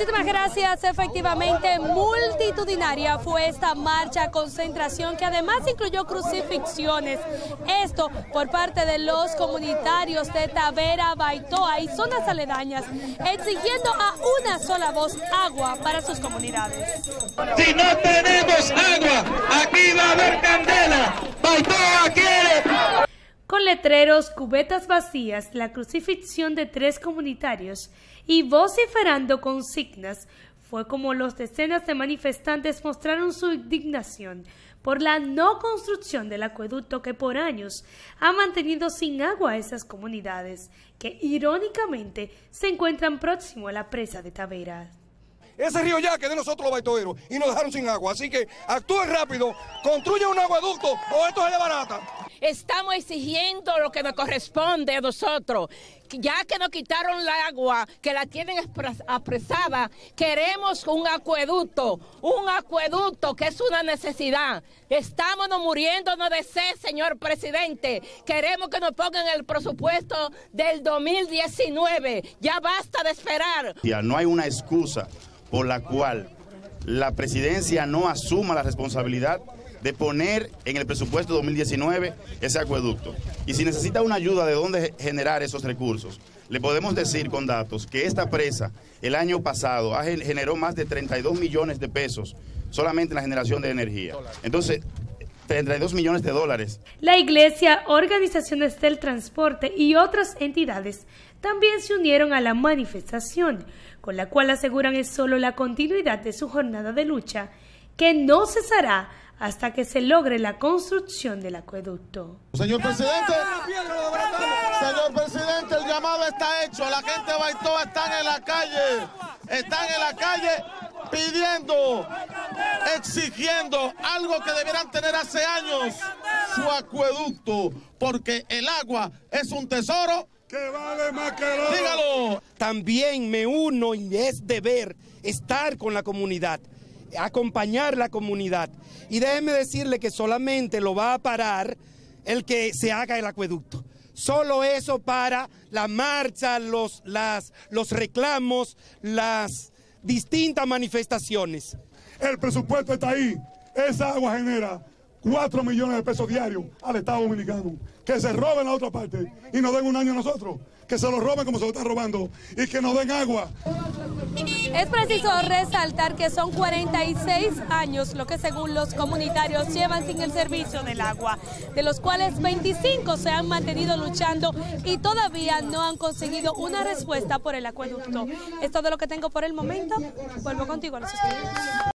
Muchísimas gracias. Efectivamente, multitudinaria fue esta marcha concentración que además incluyó crucifixiones. Esto por parte de los comunitarios de Tavera, Baitoa y zonas aledañas, exigiendo a una sola voz agua para sus comunidades. Si no tenemos agua, aquí va a haber candela. Baitoa con letreros, cubetas vacías, la crucifixión de tres comunitarios y vociferando consignas, fue como los decenas de manifestantes mostraron su indignación por la no construcción del acueducto que por años ha mantenido sin agua a esas comunidades, que irónicamente se encuentran próximo a la presa de Taveras. Ese río ya que de nosotros los baitoeros y nos dejaron sin agua. Así que actúen rápido, construyan un acueducto o esto es de barata. Estamos exigiendo lo que nos corresponde a nosotros. Ya que nos quitaron la agua, que la tienen apresada, queremos un acueducto, un acueducto que es una necesidad. Estamos muriéndonos de sed, señor presidente. Queremos que nos pongan el presupuesto del 2019. Ya basta de esperar. Ya no hay una excusa por la cual la presidencia no asuma la responsabilidad de poner en el presupuesto 2019 ese acueducto. Y si necesita una ayuda de dónde generar esos recursos, le podemos decir con datos que esta presa el año pasado generó más de 32 millones de pesos solamente en la generación de energía. Entonces, 32 millones de dólares. La Iglesia, organizaciones del transporte y otras entidades también se unieron a la manifestación, con la cual aseguran es solo la continuidad de su jornada de lucha, que no cesará hasta que se logre la construcción del acueducto. Señor presidente, señor presidente, el llamado está hecho. La gente de Baitoa están en la calle, están en la calle pidiendo, exigiendo algo que debieran tener hace años, su acueducto, porque el agua es un tesoro que vale más que Dígalo. También me uno y es deber estar con la comunidad acompañar la comunidad. Y déjeme decirle que solamente lo va a parar el que se haga el acueducto. Solo eso para la marcha, los, las, los reclamos, las distintas manifestaciones. El presupuesto está ahí. Esa agua genera 4 millones de pesos diarios al Estado Dominicano. Que se roben a otra parte y nos den un año a nosotros. Que se lo roben como se lo están robando y que nos den agua. Es preciso resaltar que son 46 años lo que según los comunitarios llevan sin el servicio del agua, de los cuales 25 se han mantenido luchando y todavía no han conseguido una respuesta por el acueducto. Es todo lo que tengo por el momento. Vuelvo contigo a los estudios.